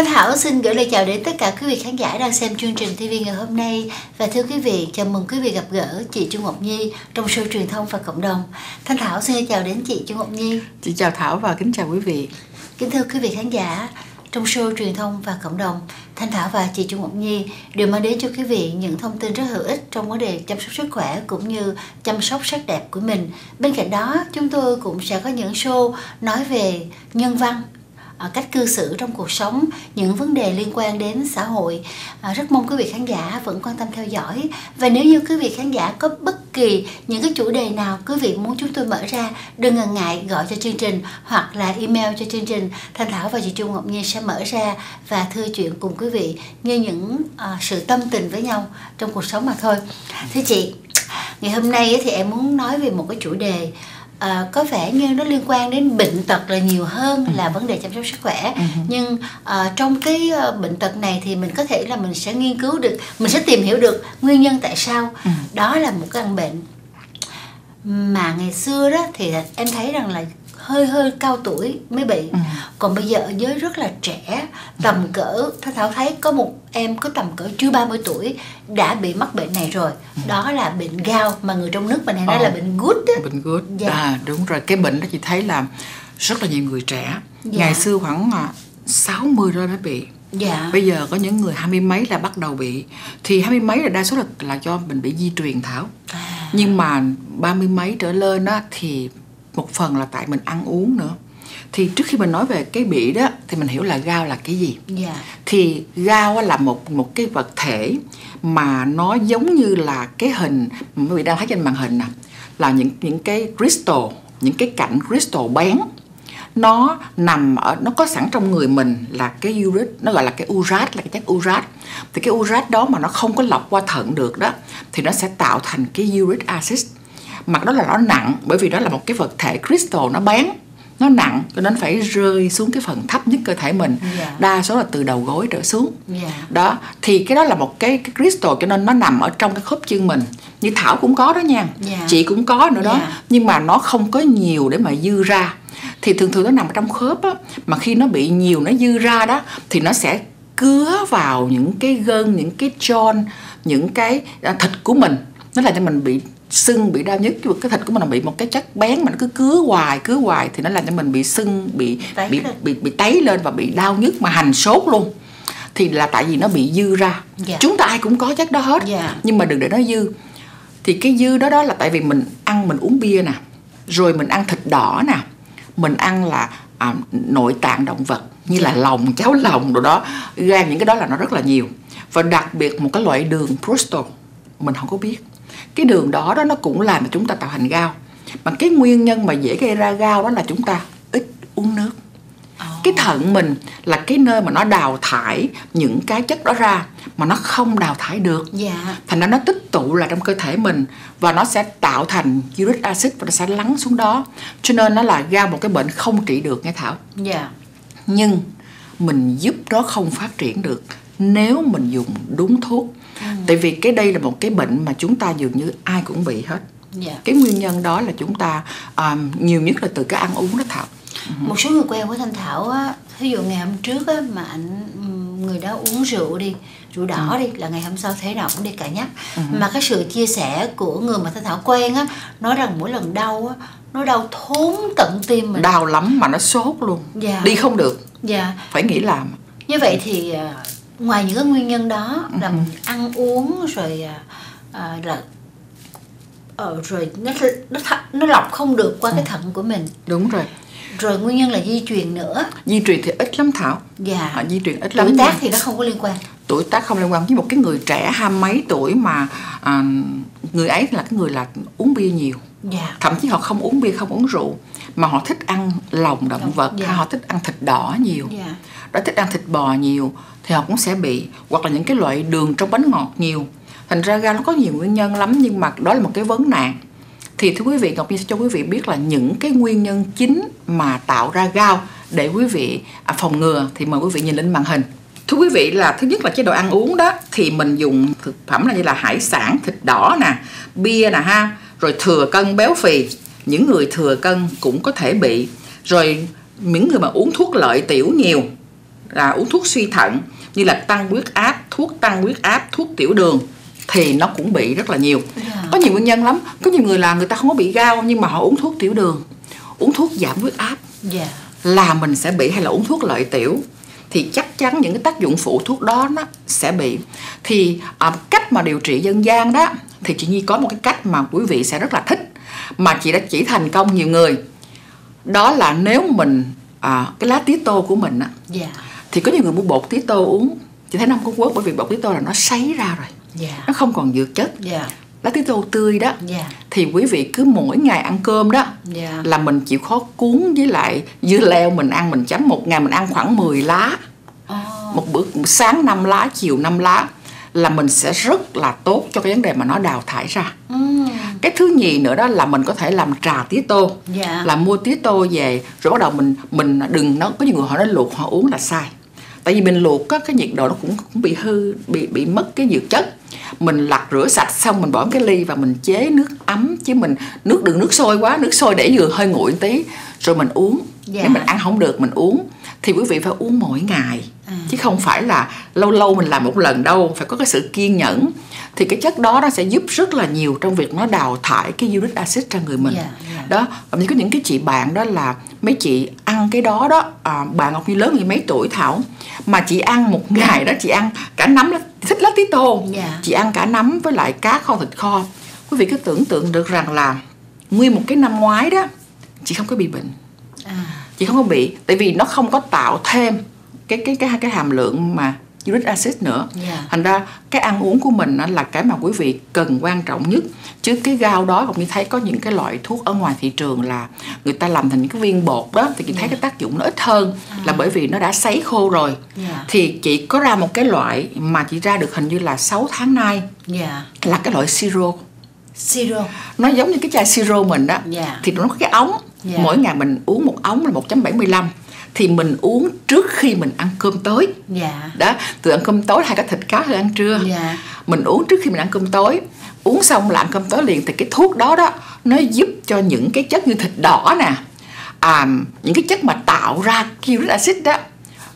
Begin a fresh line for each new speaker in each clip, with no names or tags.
Thanh Thảo xin gửi lời chào đến tất cả quý vị khán giả đang xem chương trình TV ngày hôm nay và thưa quý vị, chào mừng quý vị gặp gỡ chị Trung Ngọc Nhi trong show truyền thông và cộng đồng. Thanh Thảo xin chào đến chị Trung Ngọc Nhi.
Chị chào Thảo và kính chào quý vị.
Kính thưa quý vị khán giả, trong show truyền thông và cộng đồng, Thanh Thảo và chị Trung Ngọc Nhi đều mang đến cho quý vị những thông tin rất hữu ích trong vấn đề chăm sóc sức khỏe cũng như chăm sóc sắc đẹp của mình. Bên cạnh đó, chúng tôi cũng sẽ có những show nói về nhân văn, Ờ, cách cư xử trong cuộc sống, những vấn đề liên quan đến xã hội. Ờ, rất mong quý vị khán giả vẫn quan tâm theo dõi. Và nếu như quý vị khán giả có bất kỳ những cái chủ đề nào quý vị muốn chúng tôi mở ra, đừng ngần ngại gọi cho chương trình hoặc là email cho chương trình. Thanh thảo và chị trung ngọc nhi sẽ mở ra và thưa chuyện cùng quý vị như những ờ, sự tâm tình với nhau trong cuộc sống mà thôi. Thưa chị, ngày hôm nay thì em muốn nói về một cái chủ đề à, có vẻ như nó liên quan đến bệnh tật là nhiều hơn ừ. là vấn đề chăm sóc sức khỏe ừ. nhưng à, trong cái uh, bệnh tật này thì mình có thể là mình sẽ nghiên cứu được mình sẽ tìm hiểu được nguyên nhân tại sao ừ. đó là một căn bệnh mà ngày xưa đó thì em thấy rằng là hơi hơi cao tuổi mới bị ừ. còn bây giờ ở giới rất là trẻ tầm cỡ Thanh Thảo thấy có một em có tầm cỡ chưa 30 tuổi đã bị mắc bệnh này rồi ừ. đó là bệnh gao mà người trong nước mình hay nói oh. là bệnh gút
bệnh gút dạ. à đúng rồi cái bệnh đó chị thấy là rất là nhiều người trẻ dạ. ngày xưa khoảng 60 rồi đã bị Dạ. Bây giờ có những người hai mươi mấy là bắt đầu bị Thì hai mươi mấy là đa số là là do mình bị di truyền Thảo à. Nhưng mà ba mươi mấy trở lên á thì một phần là tại mình ăn uống nữa thì trước khi mình nói về cái bị đó thì mình hiểu là gao là cái gì yeah. Dạ. thì gao là một một cái vật thể mà nó giống như là cái hình mà quý vị đang thấy trên màn hình nè là những những cái crystal những cái cạnh crystal bén nó nằm ở nó có sẵn trong người mình là cái uric nó gọi là cái urat là cái chất urat thì cái urat đó mà nó không có lọc qua thận được đó thì nó sẽ tạo thành cái uric acid mặt đó là nó nặng bởi vì đó là một cái vật thể crystal nó bén nó nặng cho nên phải rơi xuống cái phần thấp nhất cơ thể mình yeah. Dạ. đa số là từ đầu gối trở xuống yeah. Dạ. đó thì cái đó là một cái, cái crystal cho nên nó nằm ở trong cái khớp chân mình như thảo cũng có đó nha yeah. Dạ. chị cũng có nữa đó yeah. nhưng mà nó không có nhiều để mà dư ra thì thường thường nó nằm trong khớp á mà khi nó bị nhiều nó dư ra đó thì nó sẽ cứa vào những cái gân những cái chon những cái à, thịt của mình nó làm cho mình bị sưng bị đau nhức cái thịt của mình bị một cái chất bén mà nó cứ cứa hoài cứa hoài thì nó làm cho mình bị sưng bị tấy bị, bị bị tấy lên và bị đau nhức mà hành sốt luôn thì là tại vì nó bị dư ra yeah. Dạ. chúng ta ai cũng có chất đó hết yeah. Dạ. nhưng mà đừng để nó dư thì cái dư đó đó là tại vì mình ăn mình uống bia nè rồi mình ăn thịt đỏ nè mình ăn là à, nội tạng động vật như yeah. là dạ. lòng cháo lòng đồ đó gan những cái đó là nó rất là nhiều và đặc biệt một cái loại đường prostol mình không có biết cái đường đó đó nó cũng làm cho chúng ta tạo thành gao mà cái nguyên nhân mà dễ gây ra gao đó là chúng ta ít uống nước cái thận mình là cái nơi mà nó đào thải những cái chất đó ra mà nó không đào thải được dạ. thành ra nó tích tụ lại trong cơ thể mình và nó sẽ tạo thành uric acid và nó sẽ lắng xuống đó cho nên nó là ra một cái bệnh không trị được nghe thảo dạ. nhưng mình giúp nó không phát triển được nếu mình dùng đúng thuốc. Tại vì cái đây là một cái bệnh mà chúng ta dường như ai cũng bị hết yeah. Dạ. cái nguyên nhân đó là chúng ta um, nhiều nhất là từ cái ăn uống đó thảo
uh-huh. một số người quen của thanh thảo á ví dụ ngày hôm trước á mà anh người đó uống rượu đi rượu đỏ uh-huh. đi là ngày hôm sau thế nào cũng đi cả nhắc uh-huh. mà cái sự chia sẻ của người mà thanh thảo quen á nói rằng mỗi lần đau á nó đau thốn tận tim mình
đau lắm mà nó sốt luôn dạ. đi không được dạ. phải nghỉ làm
như vậy thì à, ngoài những cái nguyên nhân đó là uh-huh. ăn uống rồi à, à, là ờ, rồi nó nó nó lọc không được qua cái thận của mình.
Đúng rồi.
Rồi nguyên nhân là di truyền nữa.
Di truyền thì ít lắm thảo.
Dạ.
À, di truyền ít
lắm tuổi tác thì nó không có liên quan.
Tuổi tác không liên quan. Với một cái người trẻ hai mấy tuổi mà à, người ấy là cái người là uống bia nhiều dạ. thậm chí họ không uống bia không uống rượu mà họ thích ăn lòng động vật dạ. hay họ thích ăn thịt đỏ nhiều dạ. đó thích ăn thịt bò nhiều thì họ cũng sẽ bị hoặc là những cái loại đường trong bánh ngọt nhiều thành ra ra nó có nhiều nguyên nhân lắm nhưng mà đó là một cái vấn nạn thì thưa quý vị ngọc nhi sẽ cho quý vị biết là những cái nguyên nhân chính mà tạo ra gao để quý vị à, phòng ngừa thì mời quý vị nhìn lên màn hình thưa quý vị là thứ nhất là chế độ ăn uống đó thì mình dùng thực phẩm là như là hải sản thịt đỏ nè bia nè ha rồi thừa cân béo phì những người thừa cân cũng có thể bị rồi những người mà uống thuốc lợi tiểu nhiều là uống thuốc suy thận như là tăng huyết áp thuốc tăng huyết áp thuốc tiểu đường thì nó cũng bị rất là nhiều. Dạ. có nhiều nguyên nhân lắm có nhiều người là người ta không có bị gao nhưng mà họ uống thuốc tiểu đường uống thuốc giảm huyết áp yeah. Dạ. là mình sẽ bị hay là uống thuốc lợi tiểu thì chắc chắn những cái tác dụng phụ thuốc đó nó sẽ bị thì à, cách mà điều trị dân gian đó thì chị Nhi có một cái cách mà quý vị sẽ rất là thích mà chị đã chỉ thành công nhiều người đó là nếu mình à, cái lá tía tô của mình á yeah. Dạ. thì có nhiều người mua bột tía tô uống chị thấy nó không có quất bởi vì bột tía tô là nó sấy ra rồi yeah. Dạ. nó không còn dược chất yeah. Lá tía tô tươi đó yeah. thì quý vị cứ mỗi ngày ăn cơm đó yeah. là mình chịu khó cuốn với lại dưa leo mình ăn mình chấm một ngày mình ăn khoảng 10 lá oh. một bữa sáng 5 lá chiều 5 lá là mình sẽ rất là tốt cho cái vấn đề mà nó đào thải ra mm. cái thứ nhì nữa đó là mình có thể làm trà tía tô yeah. Dạ. là mua tía tô về rồi bắt đầu mình mình đừng nó có nhiều người họ nói luộc họ uống là sai tại vì mình luộc á, cái nhiệt độ nó cũng cũng bị hư bị bị mất cái dược chất mình lặt rửa sạch xong mình bỏ cái ly và mình chế nước ấm chứ mình nước đừng nước sôi quá nước sôi để vừa hơi nguội tí rồi mình uống yeah. nếu dạ. mình ăn không được mình uống thì quý vị phải uống mỗi ngày à. chứ không phải là lâu lâu mình làm một lần đâu phải có cái sự kiên nhẫn thì cái chất đó nó sẽ giúp rất là nhiều trong việc nó đào thải cái uric acid ra người mình yeah, dạ, yeah. Dạ. đó và có những cái chị bạn đó là mấy chị ăn cái đó đó à, bạn ngọc như lớn như mấy tuổi thảo mà chị ăn một ngày đó chị ăn cả nấm thích lá tí tô. Yeah. chị ăn cả nấm với lại cá kho thịt kho. Quý vị cứ tưởng tượng được rằng là nguyên một cái năm ngoái đó chị không có bị bệnh. À. Chị không có bị tại vì nó không có tạo thêm cái cái cái cái hàm lượng mà uric acid nữa yeah. Dạ. thành ra cái ăn uống của mình là cái mà quý vị cần quan trọng nhất chứ cái gao đó cũng như thấy có những cái loại thuốc ở ngoài thị trường là người ta làm thành những cái viên bột đó thì chị thấy yeah. Dạ. cái tác dụng nó ít hơn à. là bởi vì nó đã sấy khô rồi yeah. Dạ. thì chị có ra một cái loại mà chị ra được hình như là 6 tháng nay yeah. là cái loại siro
siro
nó giống như cái chai siro mình đó yeah. thì nó có cái ống yeah. Mỗi ngày mình uống một ống là 1.75 thì mình uống trước khi mình ăn cơm tối. Dạ. đó từ ăn cơm tối hay có thịt cá hay ăn trưa. Dạ. mình uống trước khi mình ăn cơm tối uống xong là ăn cơm tối liền thì cái thuốc đó đó nó giúp cho những cái chất như thịt đỏ nè à, những cái chất mà tạo ra uric acid đó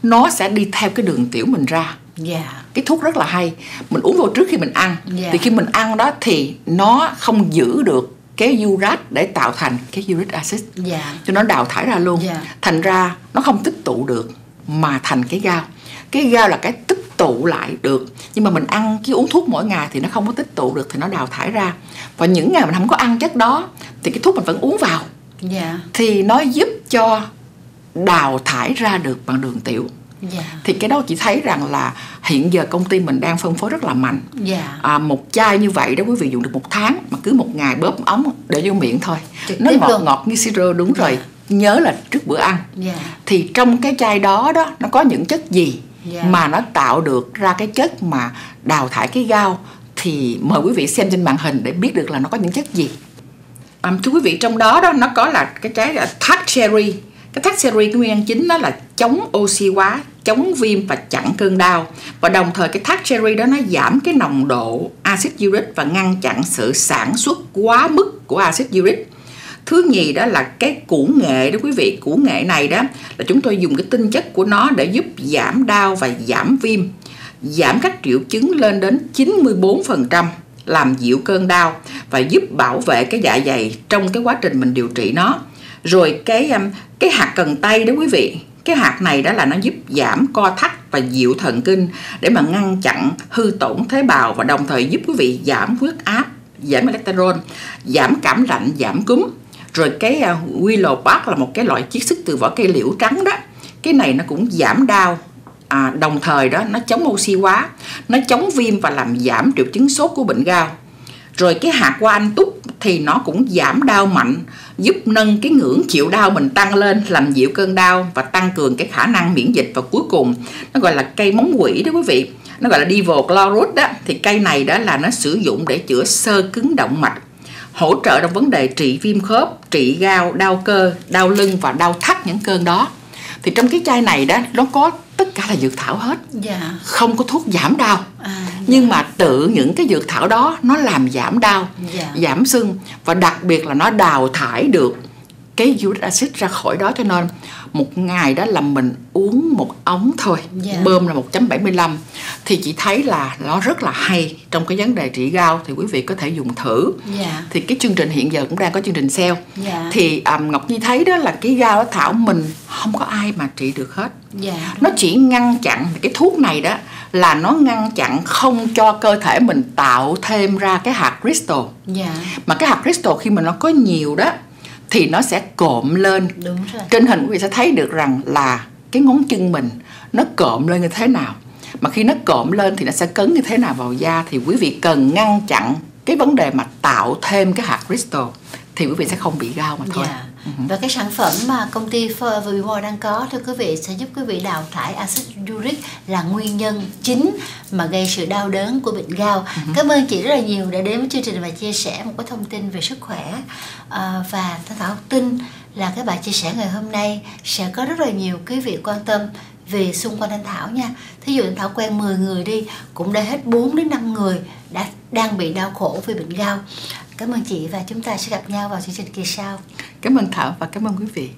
nó sẽ đi theo cái đường tiểu mình ra yeah. cái thuốc rất là hay mình uống vào trước khi mình ăn yeah. thì khi mình ăn đó thì nó không giữ được cái urat để tạo thành cái uric acid yeah. Dạ. cho nó đào thải ra luôn yeah. Dạ. thành ra nó không tích tụ được mà thành cái gao cái gao là cái tích tụ lại được nhưng mà mình ăn cái uống thuốc mỗi ngày thì nó không có tích tụ được thì nó đào thải ra và những ngày mình không có ăn chất đó thì cái thuốc mình vẫn uống vào yeah. Dạ. thì nó giúp cho đào thải ra được bằng đường tiểu yeah. Dạ. thì cái đó chị thấy rằng là hiện giờ công ty mình đang phân phối rất là mạnh yeah. Dạ. à, một chai như vậy đó quý vị dùng được một tháng mà cứ một ngày bóp ống để vô miệng thôi Trực nó ngọt luôn. ngọt như siro đúng yeah. Dạ. rồi nhớ là trước bữa ăn yeah. thì trong cái chai đó đó nó có những chất gì yeah. mà nó tạo được ra cái chất mà đào thải cái gao thì mời quý vị xem trên màn hình để biết được là nó có những chất gì à, thưa quý vị trong đó đó nó có là cái trái là tart cherry cái thắt cherry cái nguyên nhân chính đó là chống oxy hóa, chống viêm và chặn cơn đau. Và đồng thời cái thác cherry đó nó giảm cái nồng độ axit uric và ngăn chặn sự sản xuất quá mức của axit uric. Thứ nhì đó là cái củ nghệ đó quý vị. Củ nghệ này đó là chúng tôi dùng cái tinh chất của nó để giúp giảm đau và giảm viêm, giảm các triệu chứng lên đến 94% làm dịu cơn đau và giúp bảo vệ cái dạ dày trong cái quá trình mình điều trị nó rồi cái um, cái hạt cần tây đó quý vị. Cái hạt này đó là nó giúp giảm co thắt và dịu thần kinh để mà ngăn chặn hư tổn tế bào và đồng thời giúp quý vị giảm huyết áp giảm cholesterol giảm cảm lạnh giảm cúm. Rồi cái uh, willow bark là một cái loại chiết xuất từ vỏ cây liễu trắng đó. Cái này nó cũng giảm đau à, đồng thời đó nó chống oxy hóa nó chống viêm và làm giảm triệu chứng sốt của bệnh gao rồi cái hạt của anh túc thì nó cũng giảm đau mạnh, giúp nâng cái ngưỡng chịu đau mình tăng lên, làm dịu cơn đau và tăng cường cái khả năng miễn dịch. Và cuối cùng, nó gọi là cây móng quỷ đó quý vị. Nó gọi là Devil Chlorus đó. Thì cây này đó là nó sử dụng để chữa sơ cứng động mạch, hỗ trợ trong vấn đề trị viêm khớp, trị gao, đau cơ, đau lưng và đau thắt những cơn đó. Thì trong cái chai này đó, nó có tất cả là dược thảo hết. Dạ. không có thuốc giảm đau à, nhưng mà tự những cái dược thảo đó nó làm giảm đau yeah. giảm sưng và đặc biệt là nó đào thải được cái uric acid ra khỏi đó cho nên một ngày đó là mình uống một ống thôi. Dạ. bơm là 1.75 thì chị thấy là nó rất là hay trong cái vấn đề trị gao thì quý vị có thể dùng thử yeah. Dạ. thì cái chương trình hiện giờ cũng đang có chương trình sale yeah. Dạ. thì um, Ngọc Nhi thấy đó là cái gao đó thảo mình không có ai mà trị được hết yeah, nó chỉ ngăn chặn cái thuốc này đó là nó ngăn chặn không cho cơ thể mình tạo thêm ra cái hạt crystal yeah. mà cái hạt crystal khi mà nó có nhiều đó thì nó sẽ cộm lên Đúng rồi. trên hình quý vị sẽ thấy được rằng là cái ngón chân mình nó cộm lên như thế nào mà khi nó cộm lên thì nó sẽ cấn như thế nào vào da thì quý vị cần ngăn chặn cái vấn đề mà tạo thêm cái hạt crystal thì quý vị sẽ không bị gao mà thôi. Yeah.
Dạ. Uh-huh. Và cái sản phẩm mà công ty Vivo đang có thưa quý vị sẽ giúp quý vị đào thải axit uric là nguyên nhân chính mà gây sự đau đớn của bệnh gao. Uh-huh. Cảm ơn chị rất là nhiều đã đến với chương trình và chia sẻ một cái thông tin về sức khỏe à, và Thanh Thảo tin là cái bài chia sẻ ngày hôm nay sẽ có rất là nhiều quý vị quan tâm về xung quanh anh Thảo nha. Thí dụ anh Thảo quen 10 người đi, cũng đã hết 4 đến 5 người đã đang bị đau khổ vì bệnh gao. Cảm ơn chị và chúng ta sẽ gặp nhau vào chương trình kỳ sau.
Cảm ơn Thảo và cảm ơn quý vị.